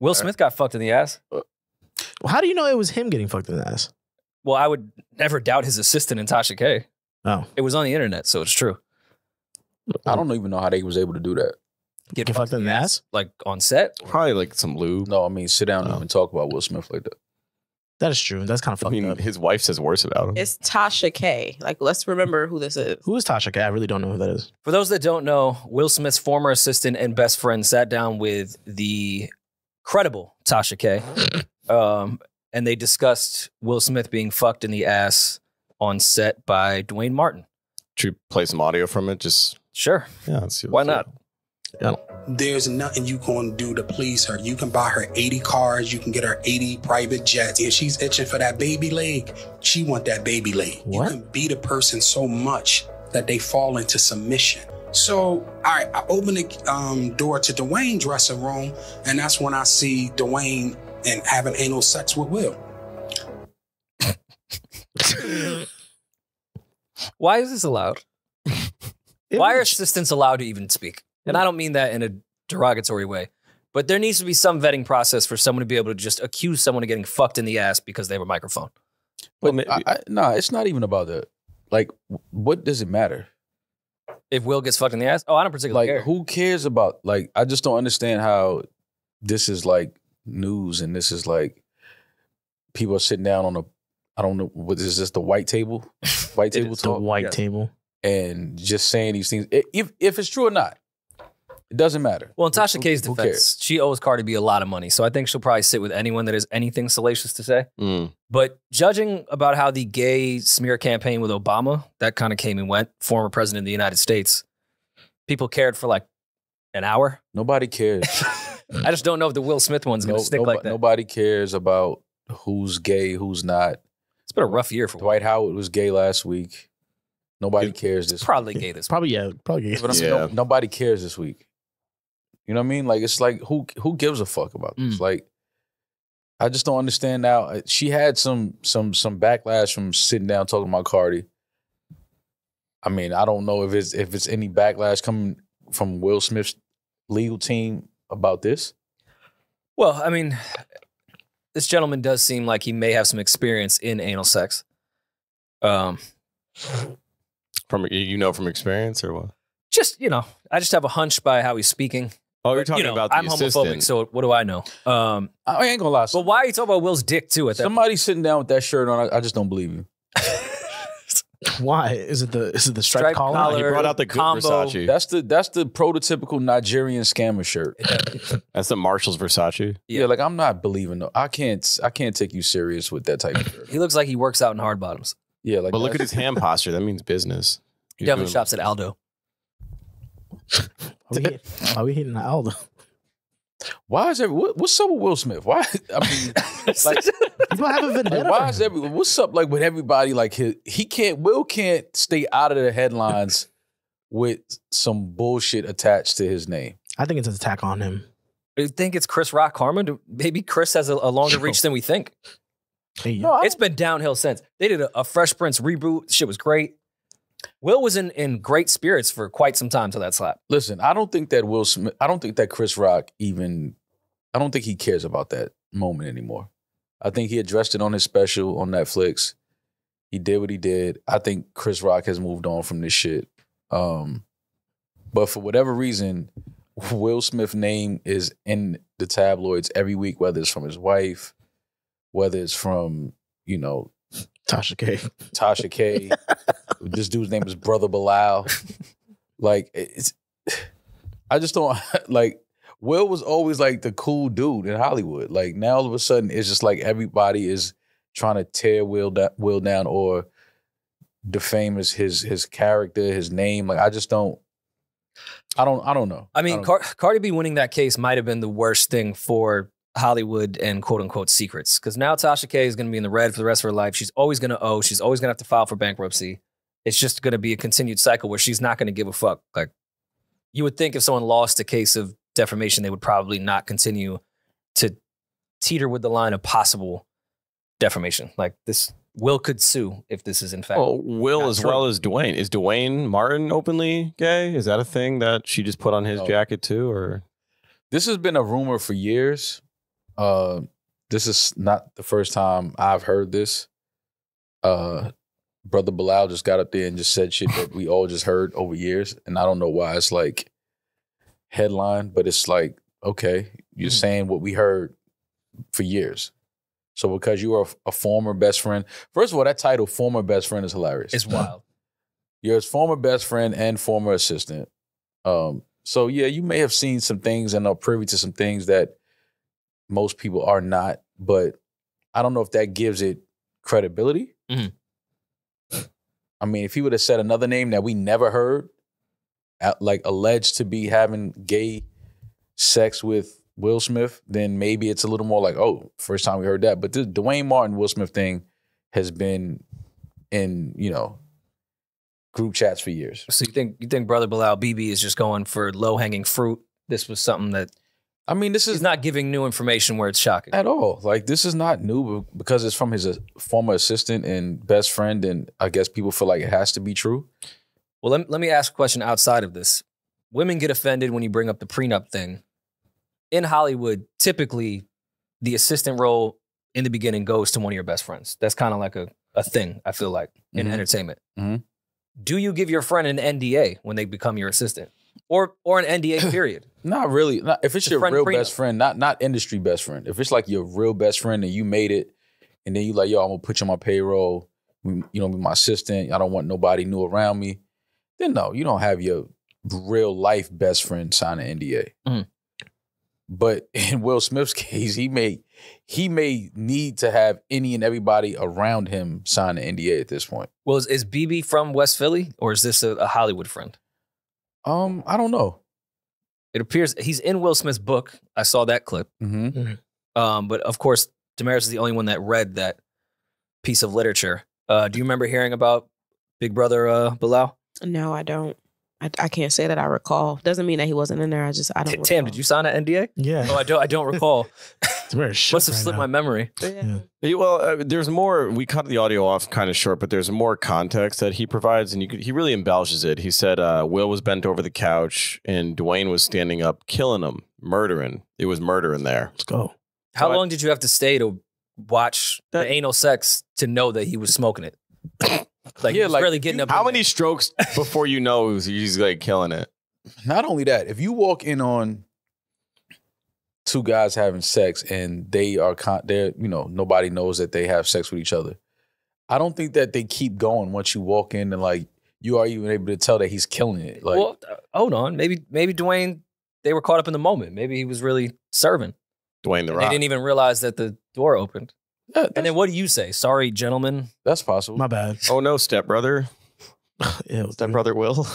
Will Smith got fucked in the ass. Well, how do you know it was him getting fucked in the ass? Well, I would never doubt his assistant in Tasha K. Oh, It was on the internet, so it's true. I don't even know how they was able to do that. Get Get fucked in the ass? like on set. Probably like some lube. No, I mean sit down and Oh. even talk about Will Smith like that. that is true. That's kind of I fucked mean, up. his wife says worse about him. It's Tasha K. Like, let's remember who this is. Who is Tasha K? I really don't know who that is. For those that don't know, Will Smith's former assistant and best friend sat down with the credible Tasha K. Um, and they discussed Will Smith being fucked in the ass on set by Duane Martin. Should we play some audio from it? Just Sure. yeah. Let's see Why what's not? There's nothing you can do to please her. You can buy her 80 cars, you can get her 80 private jets. If she's itching for that baby leg, she want that baby leg. What? You can beat a person so much that they fall into submission. So, all right, I open the um, door to Duane's dressing room, and that's when I see Duane and having anal sex with Will. Why is this allowed? Why are assistants allowed to even speak? And I don't mean that in a derogatory way, but there needs to be some vetting process for someone to be able to just accuse someone of getting fucked in the ass because they have a microphone. But maybe- I, I, nah, it's not even about that. Like, what does it matter? If Will gets fucked in the ass, oh, I don't particularly Like, care. who cares about? Like, I just don't understand how this is like news and this is like people are sitting down on a. I don't know what is this the white table, white It table is the talk, white yeah. table. and just saying these things. If if it's true or not, it doesn't matter. Well, in Tasha Who- K's defense, cares? she owes Cardi B a lot of money. So I think she'll probably sit with anyone that has anything salacious to say. Mm. But judging about how the gay smear campaign with Obama, that kind of came and went, former president of the United States, people cared for like an hour. Nobody cares. I just don't know if the Will Smith one's going to No- stick nobo- like that. Nobody cares about who's gay, who's not. It's been a rough year for Will. Dwight Howard was gay last week. Nobody It- cares this. Probably gay this Probably yeah. Probably gay. But I'm saying Yeah. no- nobody cares this week. You know what I mean? Like it's like who who gives a fuck about this? Mm. Like I just don't understand now. Uh, She had some some some backlash from sitting down talking about Cardi. I mean, I don't know if it's if it's any backlash coming from Will Smith's legal team about this. Well, I mean, this gentleman does seem like he may have some experience in anal sex. Um, From you know from experience or what? just you know, I just have a hunch by how he's speaking. Oh, you're But, talking you know, about the I'm assistant. homophobic, so what do I know? Um, I ain't gonna lie. but why are you talking about Will's dick too? At that Somebody sitting down with that shirt on, I, I just don't believe you. Why is it the is it the striped Striped collar? collar. he brought out the good combo. Versace. That's the that's the prototypical Nigerian scammer shirt. That's the Marshalls Versace. Yeah, like I'm not believing. No, I can't. I can't take you serious with that type of shirt. He looks like he works out in hard bottoms. Yeah, like But look at his hand posture. That means business. He definitely shops at Aldo. Are we, hit- are we hitting the Aldo? Why is every what, what's up with Will Smith? Why? I mean, like, People have a like, vendetta. why is him. every what's up like with everybody? Like he, he can't. Will can't stay out of the headlines with some bullshit attached to his name. I think it's an attack on him. You think it's Chris Rock karma? Do- Maybe Chris has a, a longer reach than we think. Hey, No, It's been downhill since. They did a, a Fresh Prince reboot. Shit was great. Will was in, in great spirits for quite some time till that slap. Listen, I don't think that Will Smith. I don't think that Chris Rock even. I don't think he cares about that moment anymore. I think he addressed it on his special on Netflix. He did what he did. I think Chris Rock has moved on from this shit. Um, but for whatever reason, Will Smith's name is in the tabloids every week, whether it's from his wife, whether it's from you know Tasha K. Tasha K. this dude's name is Brother Bilal. Like it's I just don't like Will was always like the cool dude in Hollywood. Like now all of a sudden it's just like everybody is trying to tear Will da- Will down or defame his his his character, his name. Like I just don't I don't I don't know. I mean, don't- Car- Cardi B winning that case might have been the worst thing for Hollywood and quote unquote secrets. Because now Tasha K is going to be in the red for the rest of her life. She's always going to owe. She's always going to have to file for bankruptcy. It's just going to be a continued cycle where she's not going to give a fuck. Like, you would think if someone lost a case of defamation, they would probably not continue to teeter with the line of possible defamation. Like, this Will could sue if this is in fact. Well, Will as true. well as Duane. Is Duane Martin openly gay? Is that a thing that she just put on his No. jacket too? Or this has been a rumor for years. Uh, this is not the first time I've heard this. Uh, brother Bilal just got up there and just said shit that we all just heard over years, and I don't know why it's like headline, but it's like okay, you're Mhm. saying what we heard for years. So because you are a, former best friend, first of all, that title "former best friend" is hilarious. It's wild. You're his former best friend and former assistant. Um, so yeah, you may have seen some things and are privy to some things that most people are not, but I don't know if that gives it credibility. Mhm. I mean, if he would have said another name that we never heard, uh, like alleged to be having gay sex with Will Smith, then maybe it's a little more like, oh, first time we heard that. But the Duane Martin Will Smith thing has been in, you know, group chats for years. So you think you think Brother Bilal BB is just going for low hanging fruit? This was something that I mean, this he's is not giving new information where it's shocking. at all. Like this is not new because it's from his uh, former assistant and best friend, and I guess people feel like it has to be true. Well, let, let me ask a question outside of this. Women get offended when you bring up the prenup thing. In Hollywood, typically the assistant role in the beginning goes to one of your best friends. That's kind of like a, a thing, I feel like, in Mhm. entertainment. Mhm. Do you give your friend an NDA when they become your assistant? Or or an NDA period? Not really. Not, if it's The your real prenup. best friend, not not industry best friend. If it's like your real best friend and you made it, and then you like, yo, I'm gonna put you on my payroll. You know, be my assistant. I don't want nobody new around me. Then no, you don't have your real life best friend sign an NDA. Mhm. But in Will Smith's case, he may he may need to have any and everybody around him sign an NDA at this point. Well, is, is BB from West Philly or is this a, a Hollywood friend? Um, I don't know. It appears he's in Will Smith's book. I saw that clip. Mm-hmm. Um, but of course, Demaris is the only one that read that piece of literature. Uh, do you remember hearing about Big Brother uh, Bilal? No, I don't. I, I can't say that I recall. Doesn't mean that he wasn't in there. I just I don't. T- Tam, did you sign an NDA? Yeah. Oh, I don't. I don't recall. It's very Must have right slipped now. my memory. Yeah. Yeah, Well, uh, there's more. We cut the audio off kind of short, but there's more context that he provides, and you could, he really embellishes it. He said uh, Will was bent over the couch, and Dwayne was standing up, killing him, murdering. It was murder in there. Let's go. How So I- long did you have to stay to watch That- the anal sex to know that he was smoking it? Like, Yeah, he was like, really getting up. How many there. strokes before you know he's like killing it? Not only that, if you walk in on two guys having sex and they are con- they're you know nobody knows that they have sex with each other, I don't think that they keep going once you walk in and like you are even able to tell that he's killing it. Like well, uh, hold on. Maybe maybe Duane. They were caught up in the moment. Maybe he was really serving. Duane the And they didn't even realize that the door opened. yeah, And then what do you say? Sorry, gentlemen. that's possible. My bad. oh no, stepbrother, Yeah, it was stepbrother Will.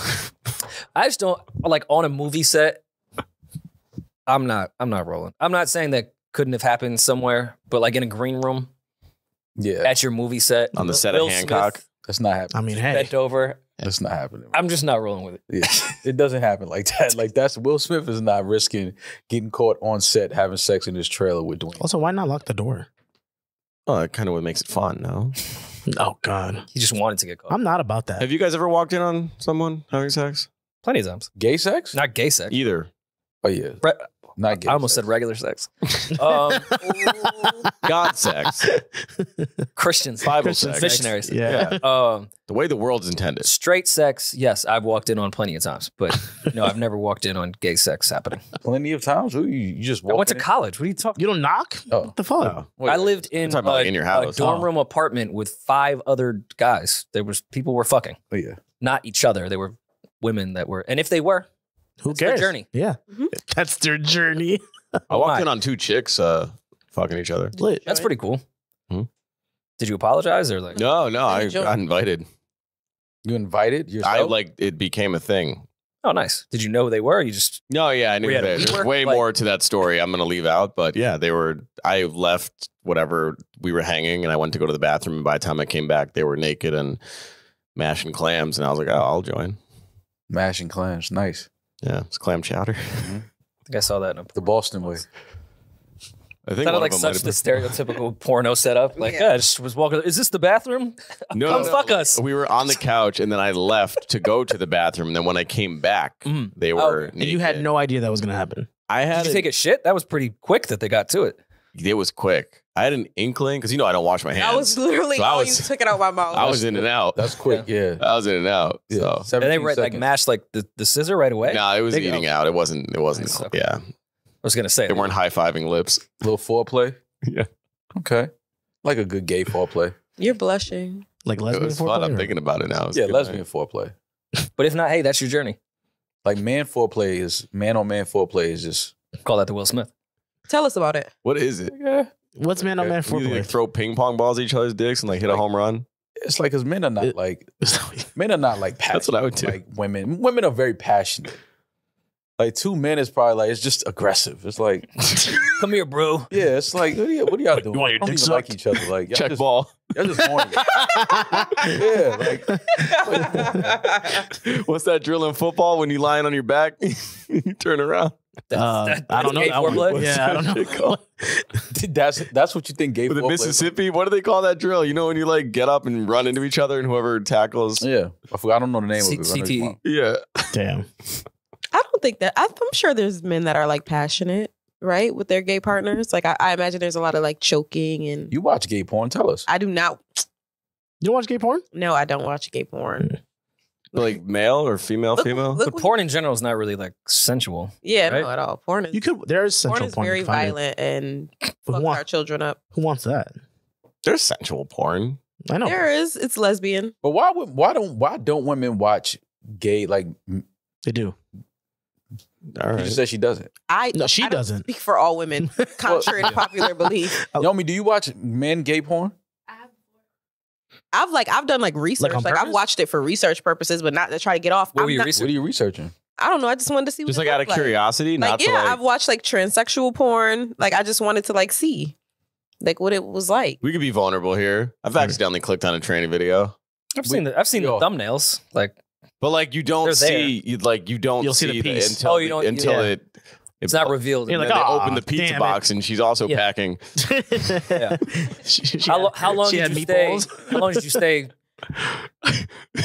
I just don't like on a movie set. I'm not. I'm not rolling. I'm not saying that couldn't have happened somewhere, but like in a green room yeah, at your movie set On the set of Hancock. Smith that's not happening. I mean, hey, bent over. That's not happening. I'm just not rolling with it. Yeah, it doesn't happen like that. Like that's Will Smith is not risking getting caught on set having sex in his trailer with Duane. also, why not lock the door? Oh, that kind of what makes it fun. No. Oh God, He just wanted to get caught. I'm not about that. Have you guys ever walked in on someone having sex? Plenty of times. Gay sex? Not gay sex. Either. oh yeah, Re- not gay. I almost sex. said regular sex. Um, God sex. Christians, Bible Christian sex. missionaries. yeah. Um, The way the world's intended. straight sex, yes, I've walked in on plenty of times, but no, I've never walked in on gay sex happening. plenty of times. Who you, you just I went walk to in? college. What are you talking? You don't knock? Oh. What the fuck? No. Wait, I lived in, talking about in your a house. dorm Oh. room apartment with five other guys. There was people were fucking, Oh, yeah. not each other. They were women that were, and if they were, Who That's their cares? journey. Yeah, Mhm. that's their journey. I walked in on two chicks uh, fucking each other. Lit. that's pretty cool. Hmm? Did you apologize or like? No, no, I got invited. You invited yourself? I like it became a thing. Oh, nice. Did you know who they were? Or you just No, yeah, I knew We had a that. There's beeper? way Like- more to that story. I'm gonna leave out, but yeah, they were. I left whatever we were hanging, and I went to go to the bathroom. And by the time I came back, they were naked and mashing clams, and I was like, "Oh, I'll join." mashing clams. Nice. Yeah, it's clam chowder. I think I saw that in a The Boston way. I think Sounded one like of them such the have stereotypical porno setup. Like, Yeah. yeah. I just was walking. Is this the bathroom? no, Come no, no. fuck us. We were on the couch, and then I left to go to the bathroom. And then when I came back, Mhm. they Oh, were. okay. And you had no idea that was gonna happen. I had Did you a- take a shit? That was pretty quick that they got to it. It was quick. I had an inkling because you know I don't wash my hands. I was literally So I was- you took it out my mouth. I was in and out. That's quick. Yeah. I was in and out. Yeah. So And they were like mashed like the, the scissor right away. no, it was Big eating L. out. It wasn't. It wasn't. Nice, okay. Yeah, I was gonna say they weren't high fiving lips. little foreplay. Yeah. Okay. Like a good gay foreplay. You're blushing. Like It lesbian was fun. foreplay, I'm thinking about it now. It's Yeah, lesbian man. foreplay. But if not, hey, that's your journey. Like man foreplay is man on man foreplay is just Call that the Will Smith. Tell us about it. What is it? yeah. What's man on man You like throw ping pong balls at each other's dicks and like hit a home run. It's like because men are not It- like men are not like passionate. That's what I would do. Like women, women are very passionate. Like two men is probably like it's just aggressive. It's like Come here, bro. yeah, it's like what are, y- what are y'all doing? You want your Don't dick even like each other. Like y'all Check just, ball. Y'all just horny. yeah, like What's that drill in football when you lying on your back? you turn around. That's, Uh, that- I don't know. that's gay I would- foreplay? yeah, I don't What's that shit know. that's that's what you think gay With the foreplay is. Mississippi, what do they call that drill? You know when you like get up and run into each other and whoever tackles. Yeah, I forgot. I don't know the name C- of it. but I know what CTE. Yeah. Damn. I don't think that. I, I'm sure there's men that are like passionate, right, with their gay partners. Like I, I imagine there's a lot of like choking and. You watch gay porn? Tell us. I do not. You don't watch gay porn? No, I don't watch gay porn. Like male or female, Look- female? look The porn in general is not really like sensual. Yeah, right? no, at all. Porn is You could. There is porn central is porn. very you can find it. violent and But fucks who, our want, children up. who wants that? There's sensual porn. I know. There is. It's lesbian. But why would why don't why don't women watch gay like? m- They do. All You right. just said she doesn't. I No, she I don't doesn't. speak for all women, contrary to popular belief. Oh. Yomi, do you watch men gay porn? I've like I've done like research. on Like, I've watched it for research purposes, but not to try to get off. What were you not- What are you researching? I don't know. I just wanted to see. Just it like out of looked curiosity, Like, not yeah, to like. I've watched like transsexual porn. Like I just wanted to like see, like what it was like. we could be vulnerable here. I've accidentally clicked on a tranny video. I've seen the I've seen Yo. the thumbnails. Like But like you don't see, you like you don't You'll see the piece. until Oh, you don't- until yeah. it. It's not revealed. You're like, they "Aw, open the pizza damn it." box and she's also Yeah. packing. Yeah. She- she how, lo- how long she did had you stay? meatballs. How long did you stay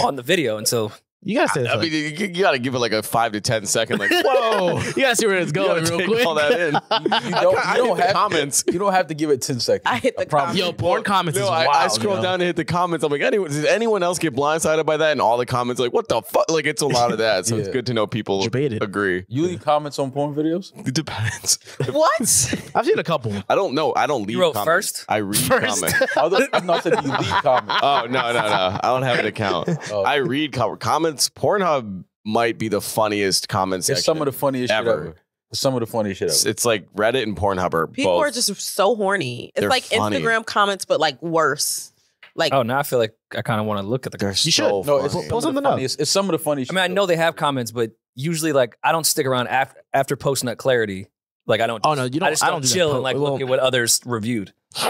on the video until? You gotta say I that. mean, you, you got to give it like a five to ten second. Like, whoa, you gotta see where it's going gotta real take quick. all that in. You I, don't, I you don't have comments. You don't have to give it ten seconds. I hit the promise. comments. Yo, porn comments No, is I, wild. I scroll yo. down and hit the comments. I'm like, anyone, did anyone else get blindsided by that? And all the comments are like, what the fuck? Like, it's a lot of that. So it's good to know people Debated. agree. You leave comments on porn videos? It depends. What? I've seen a couple. I don't know. I don't leave. You wrote comments. first? I read First. comments. I'm not saying you leave comments. Oh no, no, no! I don't have an account. Oh. I read com- comments. Pornhub might be the funniest comments. It's some of the funniest ever. shit ever. It's some of the funniest shit It's, ever. it's like Reddit and Pornhub are People both. are just so horny. It's They're like funny. Instagram comments, but like worse. Like Oh, now I feel like I kind of want to look at the. They're You so should. No, it's funny. some of the something up. funniest. It's some of the funniest. I mean, I shit know they have comments, but usually, like, I don't stick around after after post nut clarity. Like, I don't. Oh no, you don't. I just I don't don't chill Po- and like well, look at what others reviewed.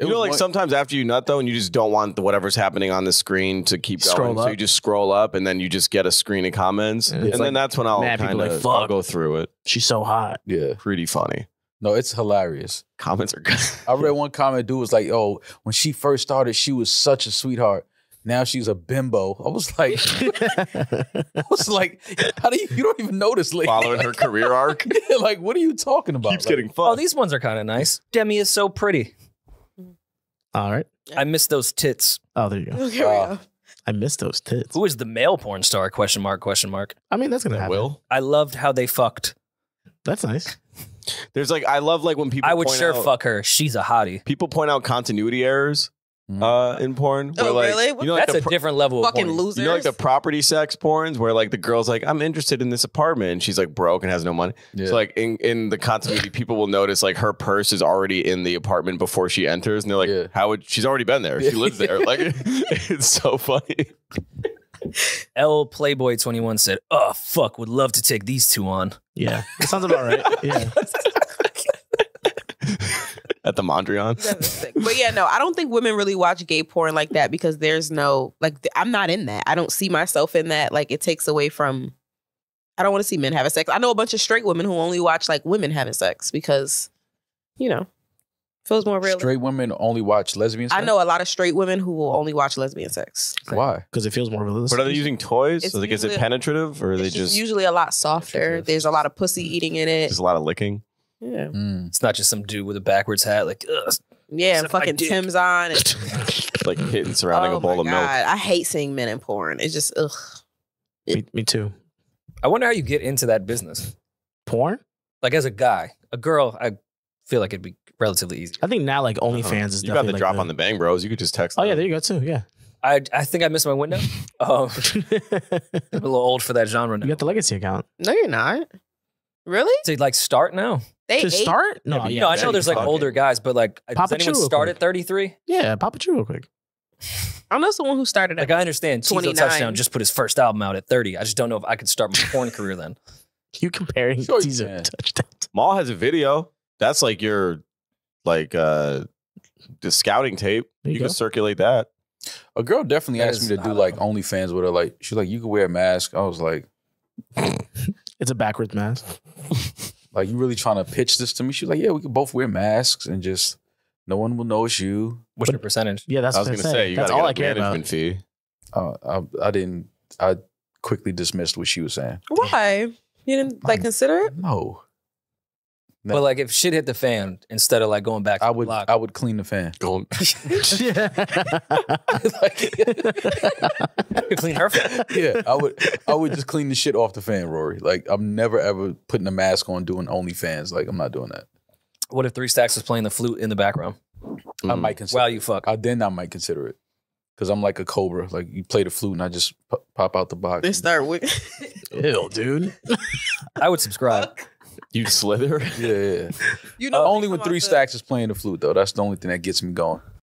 It You know, like one- sometimes after you nut though, and you just don't want the whatever's happening on the screen to keep going, Scroll so you just scroll up, and then you just get a screen of comments, Yeah. and It's then that's when I'll mad people kind of like, "Fuck." go through it. She's so hot. Yeah. Pretty funny. No, it's hilarious. Comments are good. I read one comment. Dude was like, "Oh, when she first started, she was such a sweetheart. Now she's a bimbo." I was like, I was like, how do you? You don't even notice? this lady. Following her career arc, Yeah, like, what are you talking about? keeps Like, getting Oh, these ones are kind of nice. Demi is so pretty. All right. I miss those tits. Oh, there you go. Okay, we Uh, go. I missed those tits. Who is the male porn star? Question mark. Question mark. I mean, that's gonna happen. Will. I loved how they fucked. That's nice. There's like I love like when people. I would point sure out- fuck her. She's a hottie. People point out continuity errors. Uh, in porn. Oh, where, like, really? You know, like That's the a pro- different level of Fucking porn. losers. You know, like the property sex porns where like the girl's like, I'm interested in this apartment and she's like broke and has no money. Yeah. So like in, in the continuity, people will notice like her purse is already in the apartment before she enters. And they're like, Yeah. how would she's already been there? She lives there. Like it's so funny. L Playboy 21 said, Oh, fuck, would love to take these two on. Yeah, that sounds about right. Yeah. At the Mondrian. But yeah, no, I don't think women really watch gay porn like that because there's no like I'm not in that. I don't see myself in that. Like it takes away from. I don't want to see men having sex. I know a bunch of straight women who only watch like women having sex because, you know, feels more real. Straight women only watch lesbian. Sex? I know a lot of straight women who will only watch lesbian sex. why. Because it feels more realistic. But are they using toys? It's So like, is it penetrative or are they just just, usually a lot softer. There's a lot of pussy eating in it. There's a lot of licking? Yeah, Mm. It's not just some dude with a backwards hat. Like, ugh. yeah, and fucking. Tim's on. And, like hitting surrounding oh a bowl my of milk. I hate seeing men in porn. It's just ugh. Me, me too. I wonder how you get into that business. Porn? Like as a guy, a girl, I feel like it'd be relatively easy. I think now like OnlyFans is Uh-huh. You got the like drop on the bang bros. You could just text. Oh yeah, there you go too. Yeah. I I think I missed my window. Um, you I'm a little old for that genre now. You got the legacy account. No, you're not. Really? to like start now. They to ate- start? No, Yeah, yeah. no, I know there's like fuck older guys, but like, Papa does anyone Chew start real at 33? Yeah, Papa Chew real quick. I know someone who started Like I understand Teezo 29. Touchdown just put his first album out at 30. I just don't know if I could start my porn career then. You comparing Sure you Teaser can. touchdown. Mal has a video. That's like your like uh the scouting tape. There You, you can circulate that. A girl definitely That asked me to do like a- OnlyFans with her. Like she's like, you could wear a mask. I was like, It's a backwards mask. like you really trying to pitch this to me? She's like, yeah, we could both wear masks and just no one will know it's you. What's your percentage? Yeah, that's I was gonna I say you That's all I care about. management fee. Uh, I, I didn't. I quickly dismissed what she was saying. Why? You didn't like consider it? No, But like if shit hit the fan, instead of like going back to I the would. block, I would clean the fan. Going you clean her fan. yeah, I would. I would just clean the shit off the fan, Rory. Like I'm never ever putting a mask on doing OnlyFans. Like I'm not doing that. What if Three Stacks was playing the flute in the background I Mm. might consider. while you fuck? I then I might consider it because I'm like a cobra. Like you play the flute and I just pop out the box. They start with Ew, dude. I would subscribe. You slither. yeah, yeah. you Uh, know only when three the- stacks is playing the flute though. That's the only thing that gets me going.